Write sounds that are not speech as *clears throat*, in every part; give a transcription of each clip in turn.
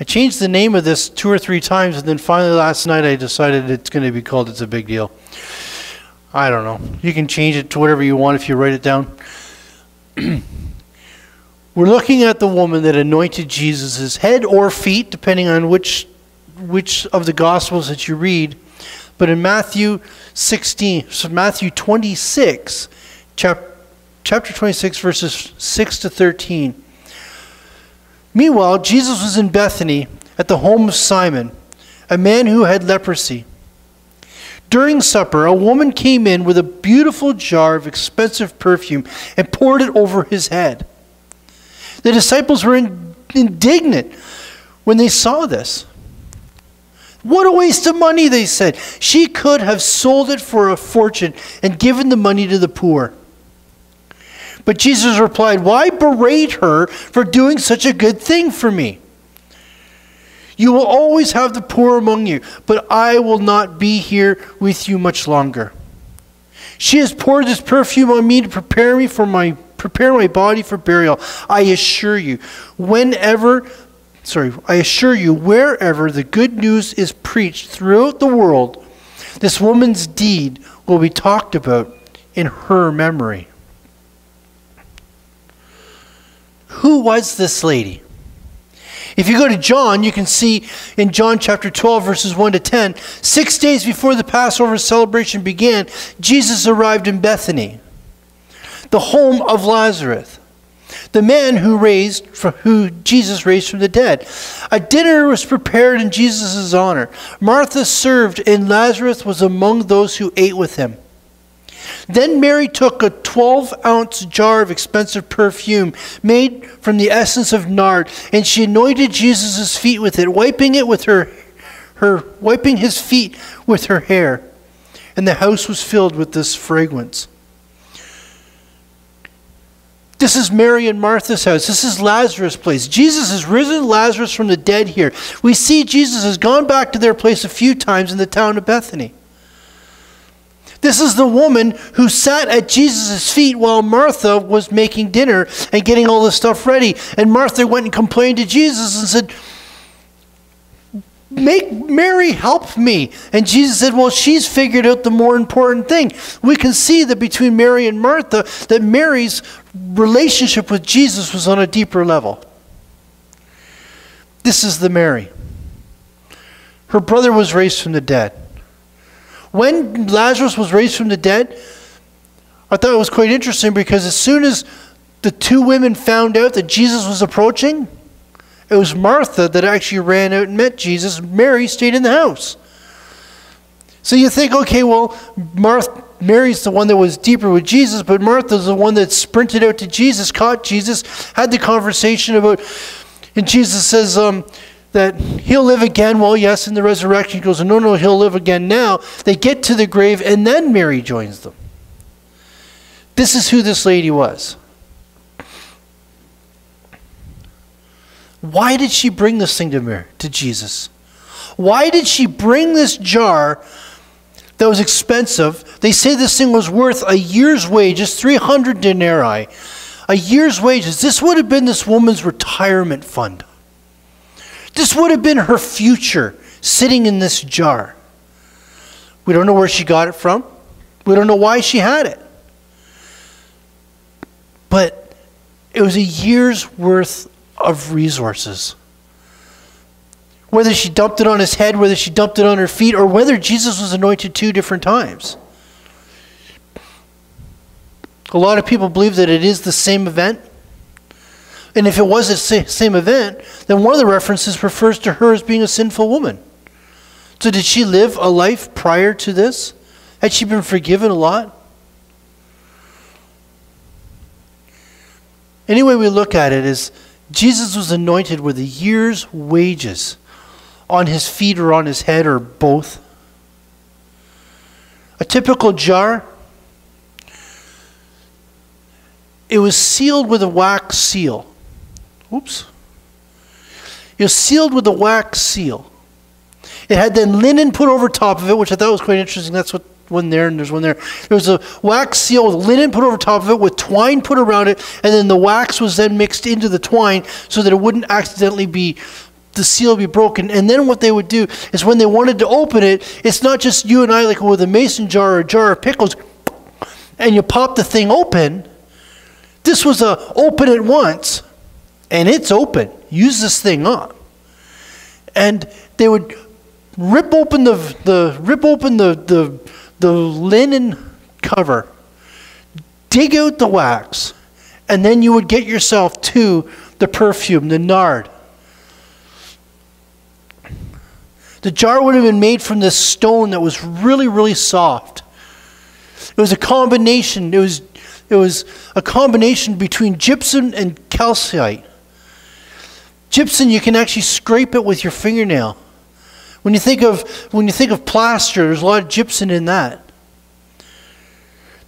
I changed the name of this two or three times, and then finally last night I decided it's going to be called It's a Big Deal. I don't know. You can change it to whatever you want if you write it down. *clears throat* We're looking at the woman that anointed Jesus' head or feet, depending on which, which of the Gospels that you read. But in Matthew 16, so Matthew 26, chap, chapter 26, verses 6 to 13. Meanwhile, Jesus was in Bethany at the home of Simon, a man who had leprosy. During supper, a woman came in with a beautiful jar of expensive perfume and poured it over his head. The disciples were indignant when they saw this. What a waste of money, they said. She could have sold it for a fortune and given the money to the poor. But Jesus replied, Why berate her for doing such a good thing for me? You will always have the poor among you, but I will not be here with you much longer. She has poured this perfume on me to prepare me for my prepare my body for burial. I assure you, whenever sorry, I assure you, wherever the good news is preached throughout the world, this woman's deed will be talked about in her memory. Who was this lady? If you go to John, you can see in John chapter 12, verses 1 to 10, six days before the Passover celebration began, Jesus arrived in Bethany, the home of Lazarus the man who raised who Jesus raised from the dead. A dinner was prepared in Jesus' honor. Martha served, and Lazarus was among those who ate with him. Then Mary took a 12 ounce jar of expensive perfume made from the essence of nard, and she anointed Jesus' feet with it, wiping it with her, her wiping his feet with her hair. And the house was filled with this fragrance. This is Mary and Martha's house. This is Lazarus' place. Jesus has risen Lazarus from the dead here. We see Jesus has gone back to their place a few times in the town of Bethany. This is the woman who sat at Jesus' feet while Martha was making dinner and getting all the stuff ready. And Martha went and complained to Jesus and said, Make Mary help me. And Jesus said, Well, she's figured out the more important thing. We can see that between Mary and Martha, that Mary's relationship with Jesus was on a deeper level. This is the Mary. Her brother was raised from the dead. When Lazarus was raised from the dead, I thought it was quite interesting because as soon as the two women found out that Jesus was approaching, it was Martha that actually ran out and met Jesus. Mary stayed in the house. So you think, okay, well, Martha, Mary's the one that was deeper with Jesus, but Martha's the one that sprinted out to Jesus, caught Jesus, had the conversation about, and Jesus says um, that he'll live again. Well, yes, in the resurrection. He goes, no, no, he'll live again now. They get to the grave, and then Mary joins them. This is who this lady was. Why did she bring this thing to, Mary, to Jesus? Why did she bring this jar that was expensive? They say this thing was worth a year's wages, 300 denarii. A year's wages. This would have been this woman's retirement fund. This would have been her future sitting in this jar. We don't know where she got it from. We don't know why she had it. But it was a year's worth of resources. Whether she dumped it on his head, whether she dumped it on her feet, or whether Jesus was anointed two different times. A lot of people believe that it is the same event. And if it was the same event, then one of the references refers to her as being a sinful woman. So, did she live a life prior to this? Had she been forgiven a lot? Any way we look at it is Jesus was anointed with a year's wages on his feet or on his head or both. A typical jar, it was sealed with a wax seal. Oops. It was sealed with a wax seal. It had then linen put over top of it, which I thought was quite interesting. That's what one there and there's one there. There was a wax seal with linen put over top of it with twine put around it, and then the wax was then mixed into the twine so that it wouldn't accidentally be the seal be broken. And then what they would do is when they wanted to open it, it's not just you and I like with a mason jar or a jar of pickles, and you pop the thing open. This was a open at once, and it's open. Use this thing up. And they would rip open the, the rip open the, the, the linen cover, dig out the wax, and then you would get yourself to the perfume, the nard. The jar would have been made from this stone that was really, really soft. It was a combination. It was, it was a combination between gypsum and calcite. Gypsum, you can actually scrape it with your fingernail. When you think of when you think of plaster, there's a lot of gypsum in that.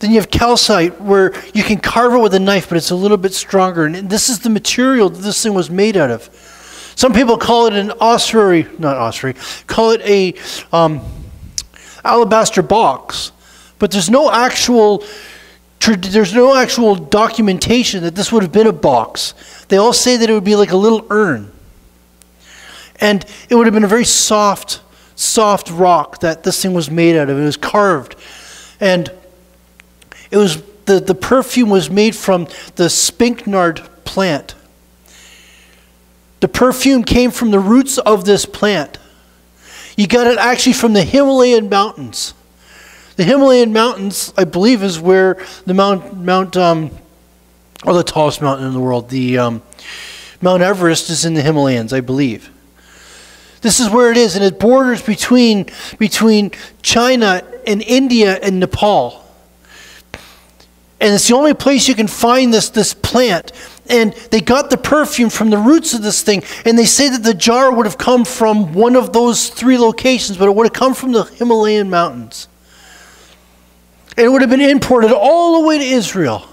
Then you have calcite, where you can carve it with a knife, but it's a little bit stronger. And this is the material that this thing was made out of. Some people call it an ossuary, not ossuary, call it a um, alabaster box, but there's no actual there's no actual documentation that this would have been a box. They all say that it would be like a little urn. And it would have been a very soft, soft rock that this thing was made out of. It was carved. And it was the, the perfume was made from the spikenard plant. The perfume came from the roots of this plant. You got it actually from the Himalayan mountains. The Himalayan mountains, I believe, is where the Mount, Mount um, or the tallest mountain in the world, the um, Mount Everest is in the Himalayas, I believe. This is where it is, and it borders between, between China and India and Nepal. And it's the only place you can find this, this plant and they got the perfume from the roots of this thing. And they say that the jar would have come from one of those three locations, but it would have come from the Himalayan mountains. And it would have been imported all the way to Israel.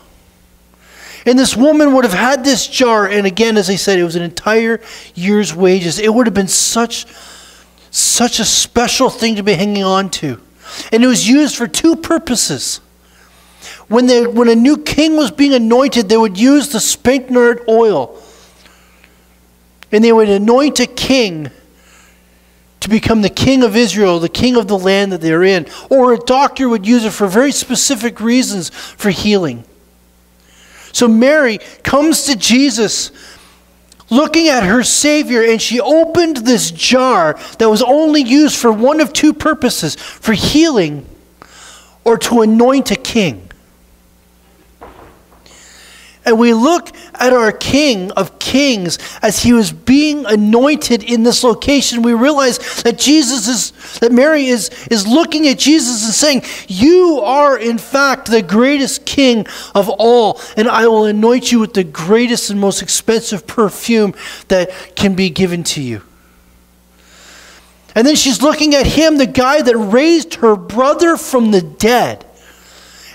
And this woman would have had this jar, and again, as I said, it was an entire year's wages. It would have been such, such a special thing to be hanging on to. And it was used for two purposes. When, they, when a new king was being anointed, they would use the spikenard oil. And they would anoint a king to become the king of Israel, the king of the land that they're in. Or a doctor would use it for very specific reasons for healing. So Mary comes to Jesus looking at her Savior, and she opened this jar that was only used for one of two purposes for healing or to anoint a king. And we look at our King of Kings as he was being anointed in this location, we realize that Jesus is, that Mary is, is looking at Jesus and saying, You are in fact the greatest King of all, and I will anoint you with the greatest and most expensive perfume that can be given to you. And then she's looking at him, the guy that raised her brother from the dead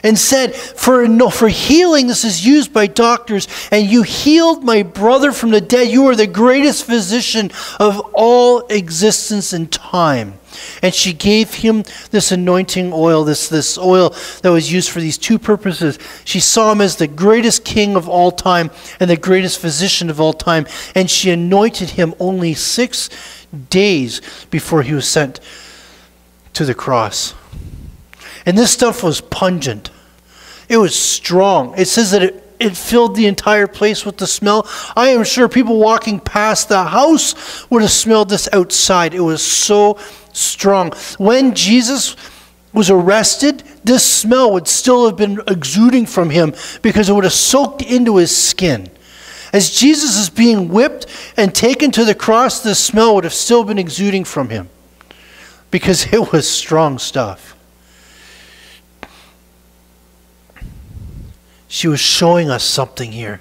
and said, for, no, for healing, this is used by doctors, and you healed my brother from the dead. You are the greatest physician of all existence and time. And she gave him this anointing oil, this, this oil that was used for these two purposes. She saw him as the greatest king of all time and the greatest physician of all time. And she anointed him only six days before he was sent to the cross. And this stuff was pungent. It was strong. It says that it, it filled the entire place with the smell. I am sure people walking past the house would have smelled this outside. It was so strong. When Jesus was arrested, this smell would still have been exuding from him because it would have soaked into his skin. As Jesus is being whipped and taken to the cross, the smell would have still been exuding from him because *laughs* it was strong stuff. She was showing us something here.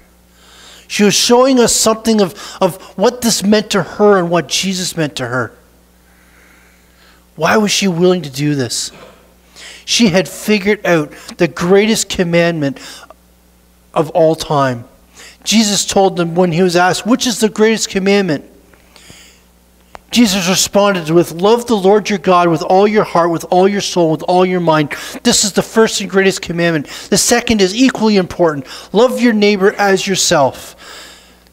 She was showing us something of, of what this meant to her and what Jesus meant to her. Why was she willing to do this? She had figured out the greatest commandment of all time. Jesus told them when he was asked, Which is the greatest commandment? Jesus responded with, Love the Lord your God with all your heart, with all your soul, with all your mind. This is the first and greatest commandment. The second is equally important love your neighbor as yourself.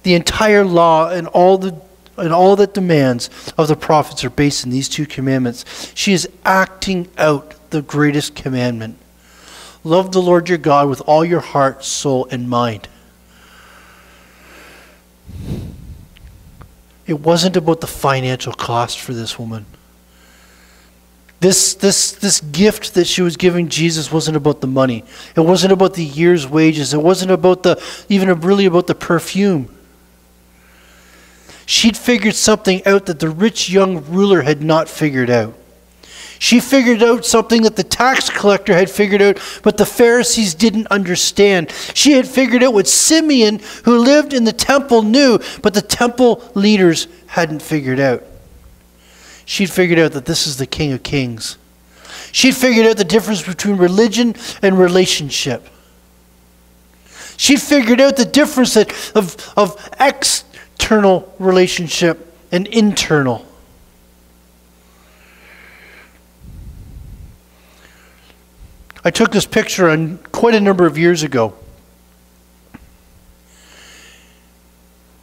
The entire law and all the and all that demands of the prophets are based in these two commandments. She is acting out the greatest commandment. Love the Lord your God with all your heart, soul, and mind. It wasn't about the financial cost for this woman. This, this, this gift that she was giving Jesus wasn't about the money. It wasn't about the year's wages. It wasn't about the, even really about the perfume. She'd figured something out that the rich young ruler had not figured out. She figured out something that the tax collector had figured out, but the Pharisees didn't understand. She had figured out what Simeon, who lived in the temple, knew, but the temple leaders hadn't figured out. She'd figured out that this is the King of Kings. She'd figured out the difference between religion and relationship. She figured out the difference of, of external relationship and internal. I took this picture on quite a number of years ago.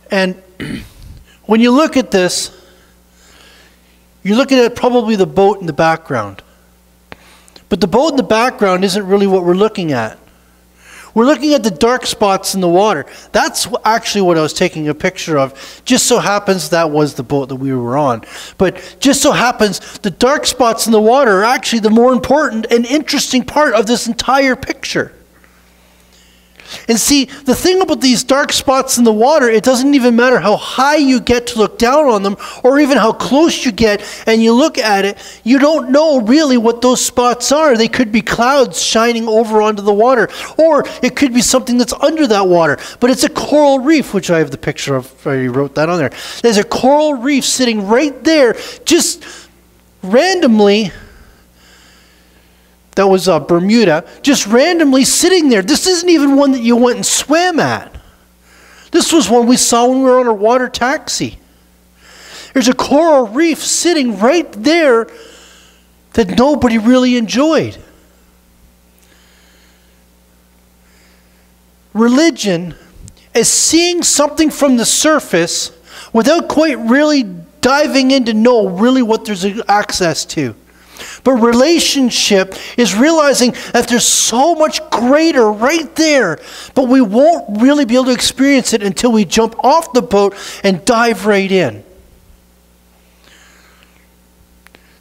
And *clears throat* when you look at this, you're looking at probably the boat in the background. But the boat in the background isn't really what we're looking at. We're looking at the dark spots in the water. That's actually what I was taking a picture of. Just so happens that was the boat that we were on. But just so happens the dark spots in the water are actually the more important and interesting part of this entire picture. And see, the thing about these dark spots in the water, it doesn't even matter how high you get to look down on them or even how close you get and you look at it, you don't know really what those spots are. They could be clouds shining over onto the water, or it could be something that's under that water. But it's a coral reef, which I have the picture of, I wrote that on there. There's a coral reef sitting right there, just randomly that was uh, Bermuda, just randomly sitting there. This isn't even one that you went and swam at. This was one we saw when we were on our water taxi. There's a coral reef sitting right there that nobody really enjoyed. Religion is seeing something from the surface without quite really diving in to know really what there's access to. But relationship is realizing that there's so much greater right there, but we won't really be able to experience it until we jump off the boat and dive right in.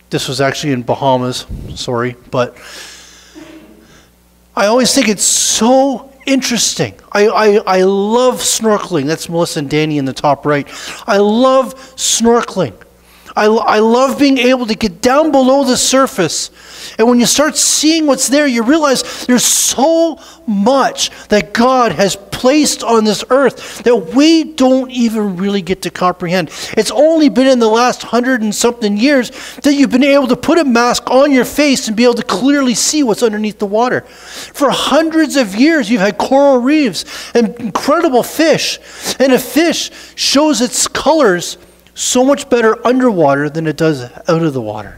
This was actually in Bahamas, sorry, but I always think it's so interesting. I, I, I love snorkeling. That's Melissa and Danny in the top right. I love snorkeling. I, I love being able to get down below the surface. And when you start seeing what's there, you realize there's so much that God has placed on this earth that we don't even really get to comprehend. It's only been in the last hundred and something years that you've been able to put a mask on your face and be able to clearly see what's underneath the water. For hundreds of years, you've had coral reefs and incredible fish. And a fish shows its colors so much better underwater than it does out of the water.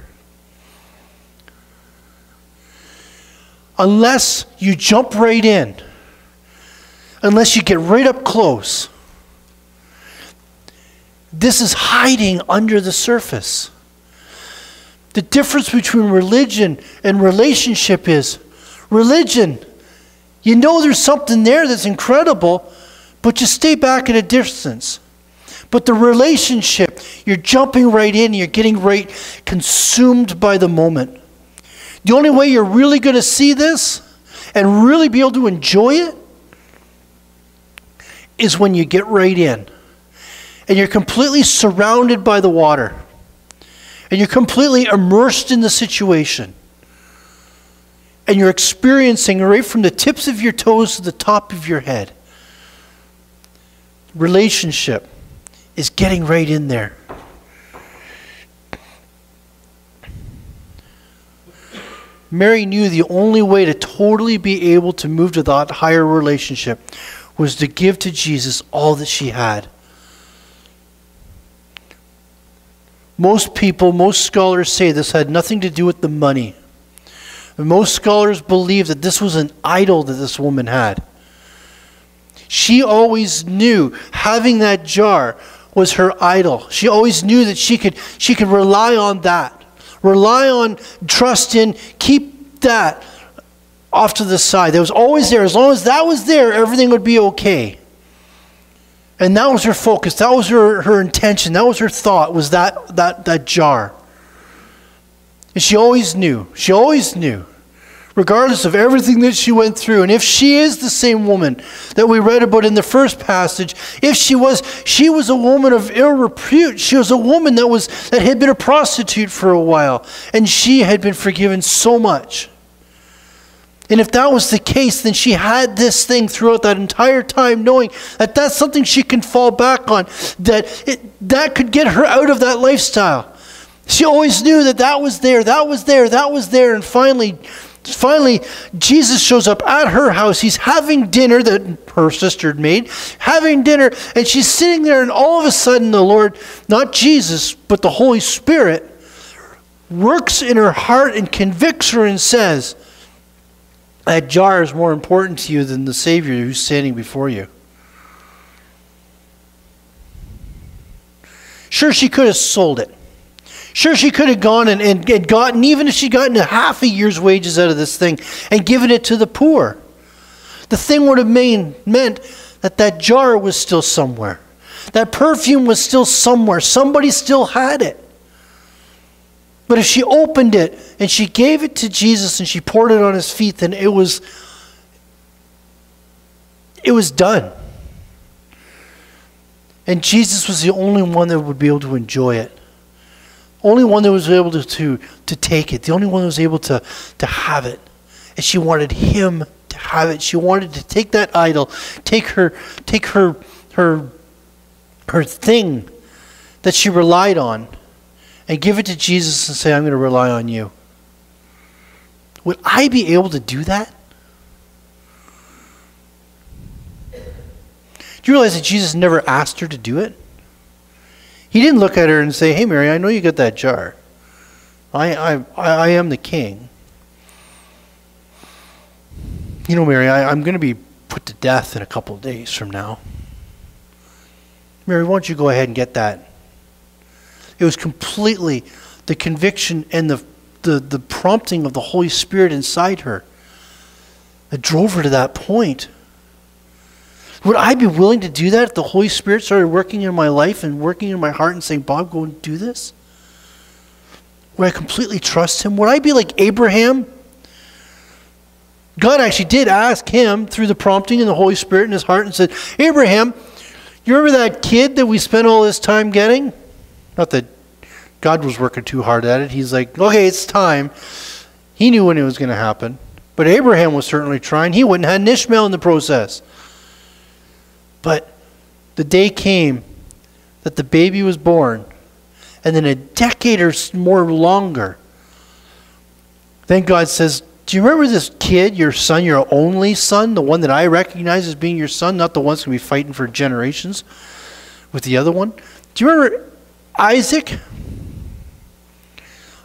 Unless you jump right in, unless you get right up close, this is hiding under the surface. The difference between religion and relationship is religion, you know there's something there that's incredible, but you stay back at a distance. But the relationship, you're jumping right in, you're getting right consumed by the moment. The only way you're really going to see this and really be able to enjoy it is when you get right in. And you're completely surrounded by the water. And you're completely immersed in the situation. And you're experiencing right from the tips of your toes to the top of your head. Relationship is getting right in there. Mary knew the only way to totally be able to move to that higher relationship was to give to Jesus all that she had. Most people, most scholars say this had nothing to do with the money. most scholars believe that this was an idol that this woman had. She always knew having that jar was her idol. She always knew that she could, she could rely on that. Rely on, trust in, keep that off to the side. That was always there. As long as that was there, everything would be okay. And that was her focus. That was her, her intention. That was her thought, was that, that, that jar. And she always knew. She always knew regardless of everything that she went through. And if she is the same woman that we read about in the first passage, if she was, she was a woman of ill repute. She was a woman that was that had been a prostitute for a while, and she had been forgiven so much. And if that was the case, then she had this thing throughout that entire time, knowing that that's something she can fall back on, that it, that could get her out of that lifestyle. She always knew that that was there, that was there, that was there, and finally, Finally, Jesus shows up at her house. He's having dinner that her sister had made, having dinner, and she's sitting there, and all of a sudden, the Lord, not Jesus, but the Holy Spirit, works in her heart and convicts her and says, That jar is more important to you than the Savior who's standing before you. Sure, she could have sold it. Sure, she could have gone and, and, and gotten, even if she'd gotten a half a year's wages out of this thing and given it to the poor. The thing would have mean, meant that that jar was still somewhere. That perfume was still somewhere. Somebody still had it. But if she opened it and she gave it to Jesus and she poured it on his feet, then it was it was done. And Jesus was the only one that would be able to enjoy it only one that was able to, to, to take it, the only one that was able to, to have it. And she wanted him to have it. She wanted to take that idol, take her, take her, her, her thing that she relied on, and give it to Jesus and say, I'm going to rely on you. Would I be able to do that? Do you realize that Jesus never asked her to do it? He didn't look at her and say, Hey, Mary, I know you got that jar. I, I, I am the king. You know, Mary, I, I'm going to be put to death in a couple of days from now. Mary, why don't you go ahead and get that? It was completely the conviction and the, the, the prompting of the Holy Spirit inside her that drove her to that point. Would I be willing to do that if the Holy Spirit started working in my life and working in my heart and saying, Bob, go and do this? Would I completely trust him? Would I be like Abraham? God actually did ask him through the prompting and the Holy Spirit in his heart and said, Abraham, you remember that kid that we spent all this time getting? Not that God was working too hard at it. He's like, okay, it's time. He knew when it was going to happen. But Abraham was certainly trying. He wouldn't have Ishmael in the process. But the day came that the baby was born, and then a decade or more longer, then God says, Do you remember this kid, your son, your only son, the one that I recognize as being your son, not the one that's going to be fighting for generations with the other one? Do you remember Isaac?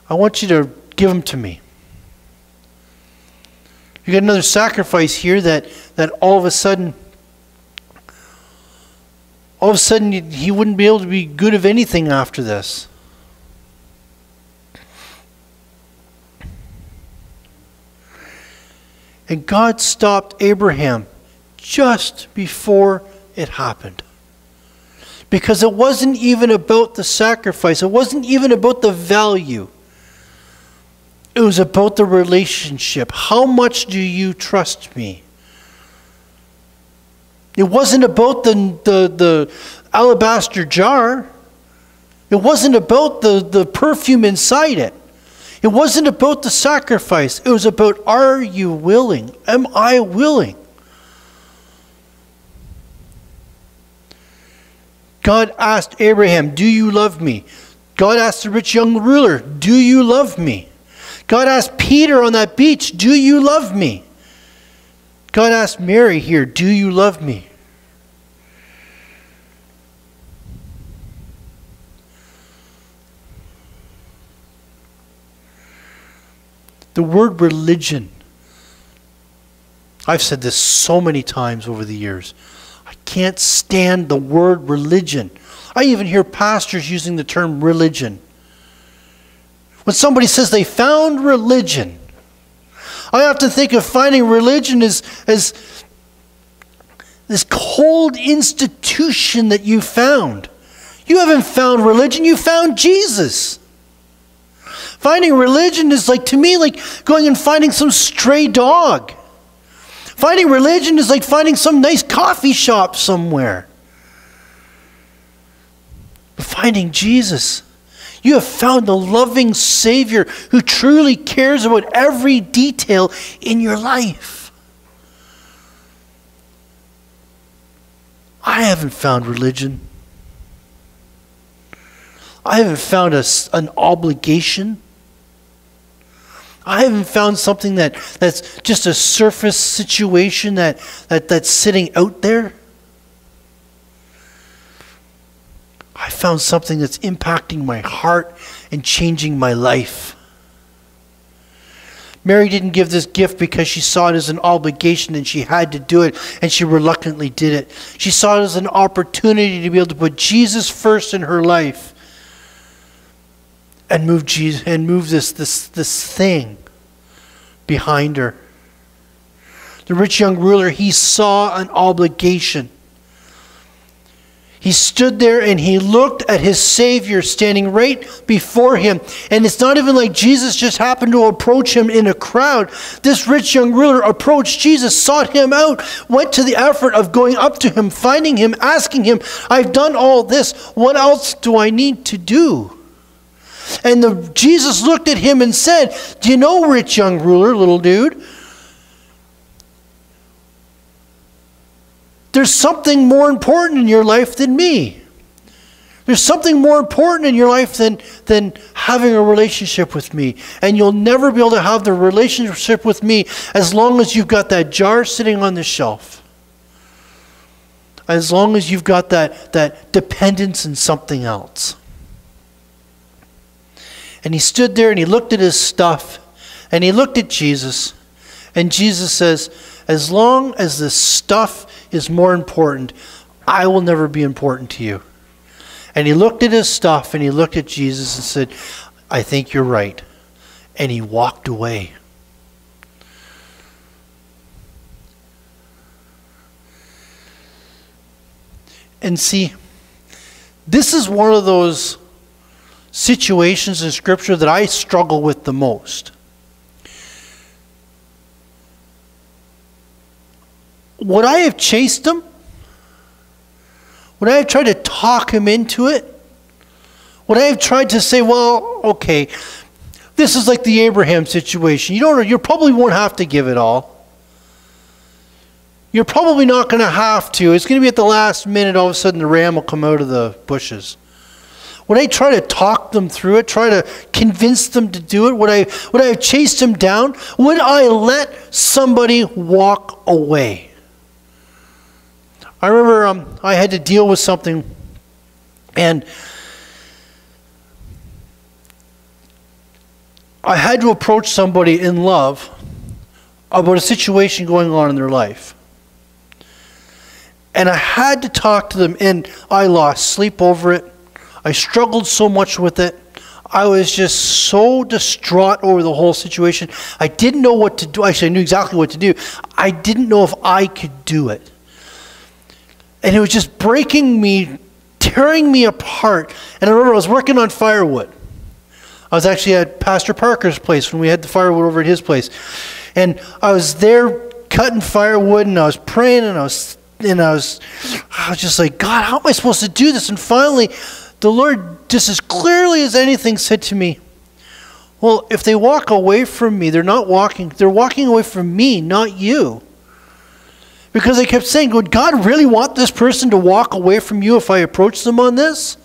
I want you to give him to me. You got another sacrifice here that, that all of a sudden all of a sudden he wouldn't be able to be good of anything after this. And God stopped Abraham just before it happened. Because it wasn't even about the sacrifice, it wasn't even about the value. It was about the relationship. How much do you trust me? It wasn't about the, the, the alabaster jar. It wasn't about the, the perfume inside it. It wasn't about the sacrifice. It was about are you willing? Am I willing? God asked Abraham, Do you love me? God asked the rich young ruler, Do you love me? God asked Peter on that beach, Do you love me? God asked Mary here, Do you love me? The word religion. I've said this so many times over the years. I can't stand the word religion. I even hear pastors using the term religion. When somebody says they found religion, I often think of finding religion as, as this cold institution that you found. You haven't found religion, you found Jesus. Finding religion is like, to me, like going and finding some stray dog. Finding religion is like finding some nice coffee shop somewhere. But finding Jesus, you have found the loving Savior who truly cares about every detail in your life. I haven't found religion. I haven't found a, an obligation. I haven't found something that, that's just a surface situation that, that, that's sitting out there. I found something that's impacting my heart and changing my life. Mary didn't give this gift because she saw it as an obligation and she had to do it and she reluctantly did it. She saw it as an opportunity to be able to put Jesus first in her life and move Jesus and move this this this thing behind her. The rich young ruler, he saw an obligation. He stood there and he looked at his Savior standing right before him. And it's not even like Jesus just happened to approach him in a crowd. This rich young ruler approached Jesus, sought him out, went to the effort of going up to him, finding him, asking him, I've done all this. What else do I need to do? And the, Jesus looked at him and said, Do you know, rich young ruler, little dude? There's something more important in your life than me. There's something more important in your life than, than having a relationship with me. And you'll never be able to have the relationship with me as long as you've got that jar sitting on the shelf. As long as you've got that, that dependence in something else. And he stood there and he looked at his stuff and he looked at Jesus. And Jesus says, As long as this stuff is more important, I will never be important to you. And he looked at his stuff and he looked at Jesus and said, I think you're right. And he walked away. And see, this is one of those situations in Scripture that I struggle with the most. Would I have chased him? Would I have tried to talk him into it? Would I have tried to say, well, okay, this is like the Abraham situation. You don't you probably won't have to give it all. You're probably not going to have to. It's going to be at the last minute, all of a sudden the ram will come out of the bushes. Would I try to talk them through it, try to convince them to do it? Would I, would I have chased them down? Would I let somebody walk away? I remember um, I had to deal with something, and I had to approach somebody in love about a situation going on in their life. And I had to talk to them, and I lost sleep over it. I struggled so much with it. I was just so distraught over the whole situation. I didn't know what to do. Actually, I knew exactly what to do. I didn't know if I could do it. And it was just breaking me, tearing me apart. And I remember I was working on firewood. I was actually at Pastor Parker's place when we had the firewood over at his place. And I was there cutting firewood and I was praying and I was and I was I was just like, God, how am I supposed to do this? And finally the Lord, just as clearly as anything, said to me, Well, if they walk away from me, they're not walking, they're walking away from me, not you. Because I kept saying, Would God really want this person to walk away from you if I approach them on this?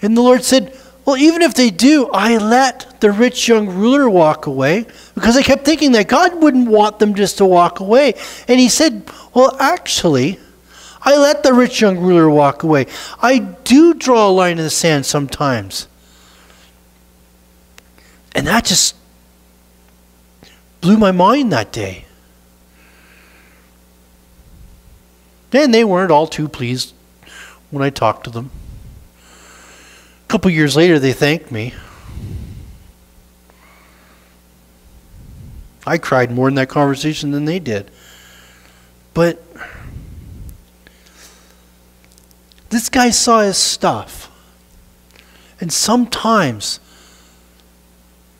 And the Lord said, Well, even if they do, I let the rich young ruler walk away because I kept thinking that God wouldn't want them just to walk away. And He said, Well, actually, I let the rich young ruler walk away. I do draw a line in the sand sometimes. And that just blew my mind that day. And they weren't all too pleased when I talked to them. A couple years later, they thanked me. I cried more in that conversation than they did. But this guy saw his stuff. And sometimes,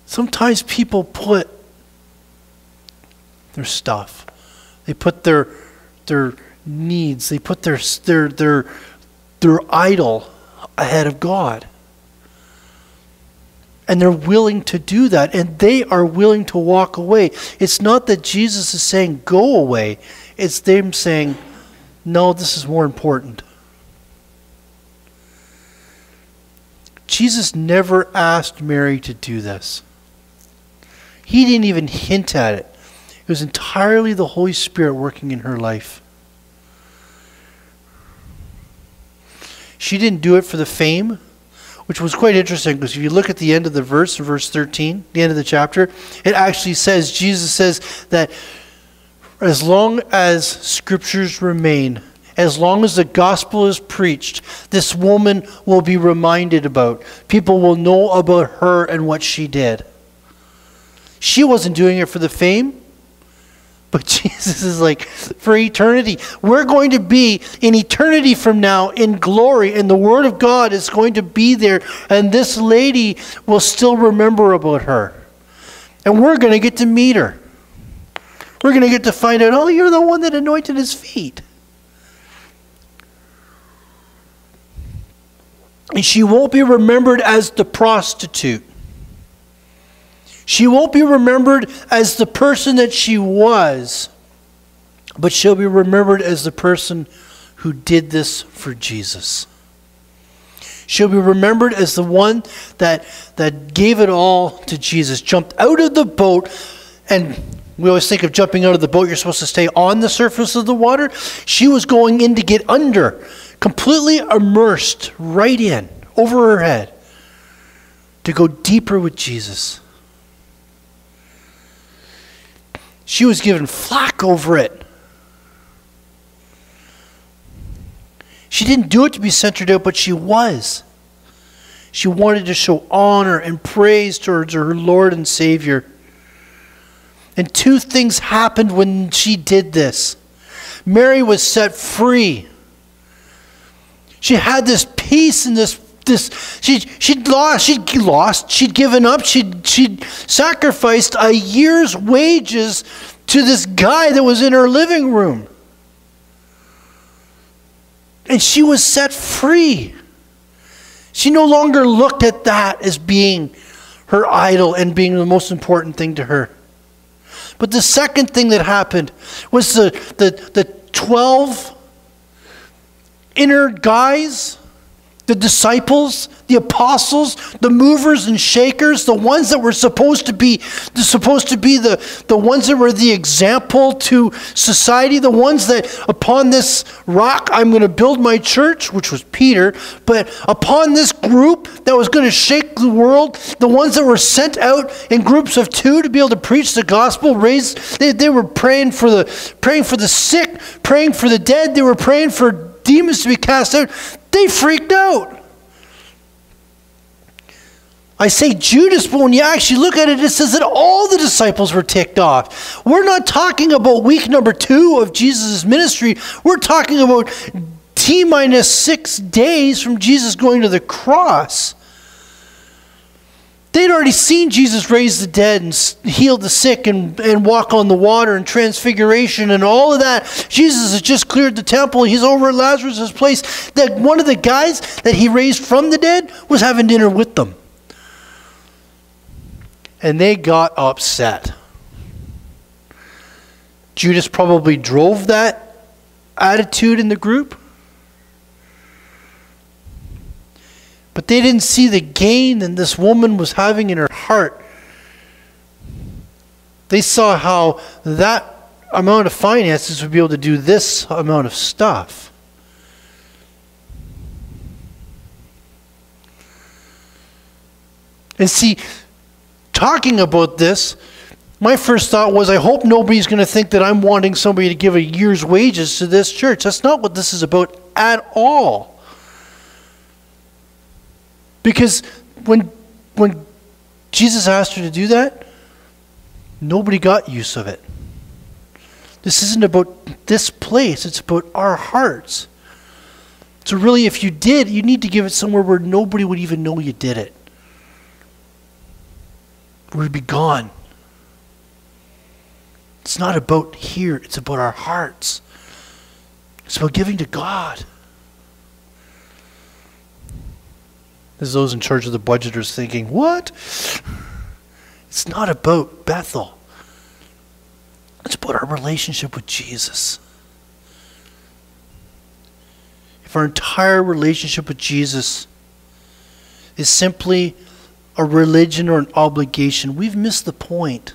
sometimes people put their stuff, they put their, their needs, they put their, their, their, their idol ahead of God. And they're willing to do that, and they are willing to walk away. It's not that Jesus is saying, go away, it's them saying, no, this is more important. Jesus never asked Mary to do this. He didn't even hint at it. It was entirely the Holy Spirit working in her life. She didn't do it for the fame which was quite interesting because if you look at the end of the verse, verse 13, the end of the chapter, it actually says, Jesus says that as long as scriptures remain, as long as the gospel is preached, this woman will be reminded about. People will know about her and what she did. She wasn't doing it for the fame. But *laughs* Jesus is like, for eternity. We're going to be in eternity from now in glory, and the Word of God is going to be there, and this lady will still remember about her. And we're going to get to meet her. We're going to get to find out, oh, you're the one that anointed his feet. And she won't be remembered as the prostitute. She won't be remembered as the person that she was, but she'll be remembered as the person who did this for Jesus. She'll be remembered as the one that, that gave it all to Jesus, jumped out of the boat, and we always think of jumping out of the boat, you're supposed to stay on the surface of the water. She was going in to get under, completely immersed right in, over her head, to go deeper with Jesus. She was given flack over it. She didn't do it to be centered out, but she was. She wanted to show honor and praise towards her Lord and Savior. And two things happened when she did this. Mary was set free. She had this peace and this this she she'd lost she'd lost she'd given up she'd she'd sacrificed a year's wages to this guy that was in her living room. And she was set free. She no longer looked at that as being her idol and being the most important thing to her. But the second thing that happened was the the, the 12 inner guys the disciples, the apostles, the movers and shakers, the ones that were supposed to be supposed to be the, the ones that were the example to society, the ones that upon this rock I'm going to build my church, which was Peter, but upon this group that was going to shake the world, the ones that were sent out in groups of two to be able to preach the gospel, raise they, they were praying for the praying for the sick, praying for the dead, they were praying for demons to be cast out. They freaked out. I say Judas, but when you actually look at it, it says that all the disciples were ticked off. We're not talking about week number two of Jesus' ministry. We're talking about T minus six days from Jesus going to the cross. They'd already seen Jesus raise the dead and heal the sick and, and walk on the water and transfiguration and all of that. Jesus has just cleared the temple. He's over at Lazarus' place. That one of the guys that he raised from the dead was having dinner with them. And they got upset. Judas probably drove that attitude in the group. But they didn't see the gain that this woman was having in her heart. They saw how that amount of finances would be able to do this amount of stuff. And see, talking about this, my first thought was, I hope nobody's going to think that I'm wanting somebody to give a year's wages to this church. That's not what this is about at all. Because when, when Jesus asked her to do that, nobody got use of it. This isn't about this place, it's about our hearts. So, really, if you did, you need to give it somewhere where nobody would even know you did it. Would be gone. It's not about here, it's about our hearts. It's about giving to God. There's those in charge of the budgeters thinking, what? It's not about Bethel. It's about our relationship with Jesus. If our entire relationship with Jesus is simply a religion or an obligation, we've missed the point.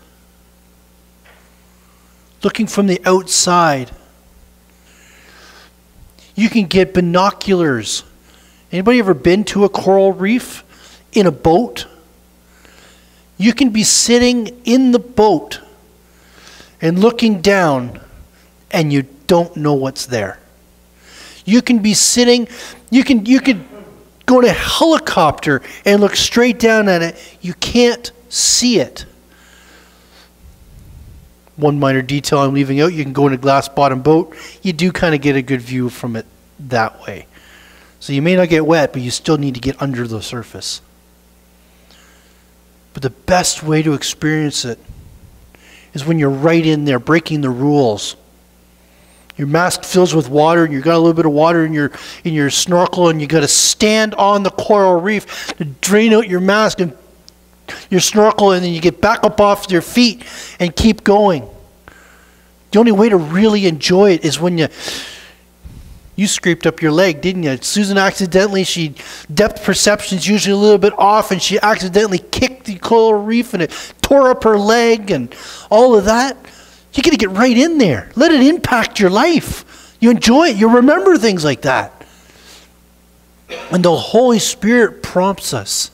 Looking from the outside, you can get binoculars. Anybody ever been to a coral reef in a boat? You can be sitting in the boat and looking down, and you don't know what's there. You can be sitting, you can you could go in a helicopter and look straight down at it. You can't see it. One minor detail I'm leaving out, you can go in a glass bottom boat. You do kind of get a good view from it that way. So you may not get wet, but you still need to get under the surface. But the best way to experience it is when you're right in there breaking the rules your mask fills with water, and you've got a little bit of water in your in your snorkel, and you've got to stand on the coral reef to drain out your mask and your snorkel, and then you get back up off your feet and keep going. The only way to really enjoy it is when you you scraped up your leg, didn't you? Susan accidentally, she depth perception's usually a little bit off, and she accidentally kicked the coral reef, and it tore up her leg, and all of that. You got to get right in there. Let it impact your life. You enjoy it. You remember things like that. And the Holy Spirit prompts us.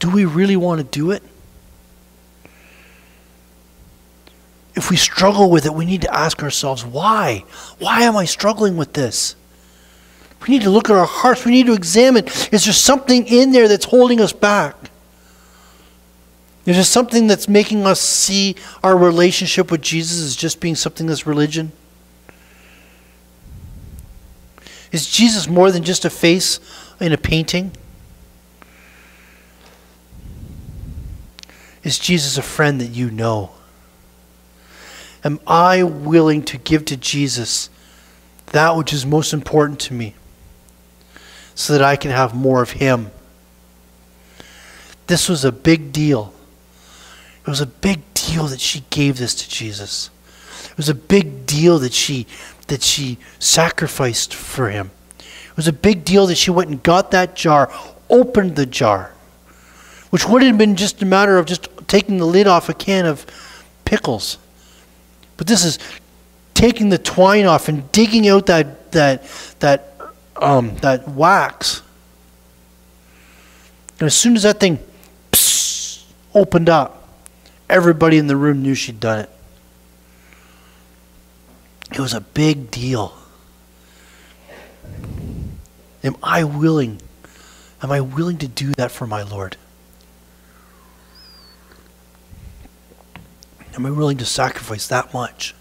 Do we really want to do it? If we struggle with it, we need to ask ourselves, why? Why am I struggling with this? We need to look at our hearts. We need to examine is there something in there that's holding us back? Is there something that's making us see our relationship with Jesus as just being something that's religion? Is Jesus more than just a face in a painting? Is Jesus a friend that you know? Am I willing to give to Jesus that which is most important to me so that I can have more of Him? This was a big deal it was a big deal that she gave this to Jesus. It was a big deal that she that she sacrificed for him. It was a big deal that she went and got that jar, opened the jar, which would have been just a matter of just taking the lid off a can of pickles. But this is taking the twine off and digging out that that that um, that wax. And as soon as that thing psst, opened up, Everybody in the room knew she'd done it. It was a big deal. Am I willing? Am I willing to do that for my Lord? Am I willing to sacrifice that much?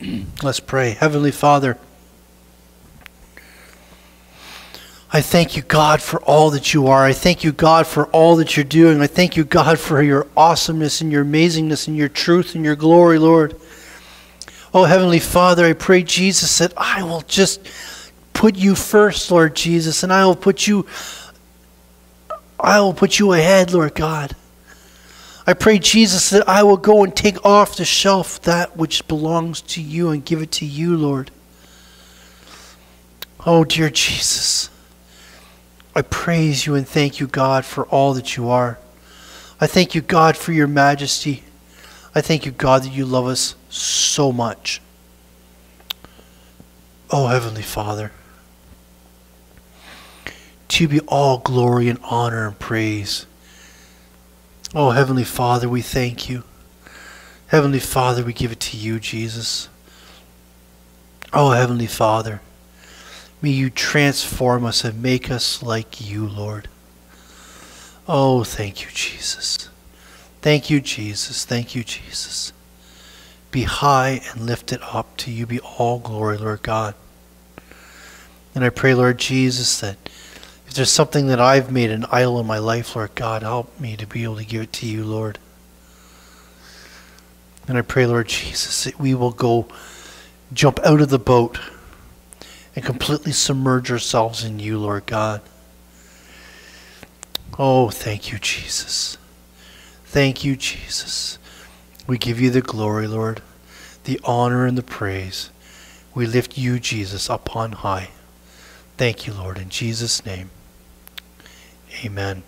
*clears throat* Let's pray. Heavenly Father, I thank you, God, for all that you are. I thank you, God, for all that you're doing. I thank you, God, for your awesomeness and your amazingness and your truth and your glory, Lord. Oh, Heavenly Father, I pray, Jesus, that I will just put you first, Lord Jesus, and I will put you I will put you ahead, Lord God. I pray, Jesus, that I will go and take off the shelf that which belongs to you and give it to you, Lord. Oh, dear Jesus. I praise you and thank you, God, for all that you are. I thank you, God, for your majesty. I thank you, God, that you love us so much. Oh, Heavenly Father, to be all glory and honor and praise. Oh, Heavenly Father, we thank you. Heavenly Father, we give it to you, Jesus. Oh, Heavenly Father, may you transform us and make us like you, Lord. Oh, thank you, Jesus. Thank you, Jesus. Thank you, Jesus. Be high and lifted up. To you be all glory, Lord God. And I pray, Lord Jesus, that if there's something that I've made an idol in my life, Lord God, help me to be able to give it to you, Lord. And I pray, Lord Jesus, that we will go jump out of the boat and completely submerge ourselves in you, Lord God. Oh, thank you, Jesus. Thank you, Jesus. We give you the glory, Lord, the honor and the praise. We lift you, Jesus, up on high. Thank you, Lord, in Jesus' name. Amen.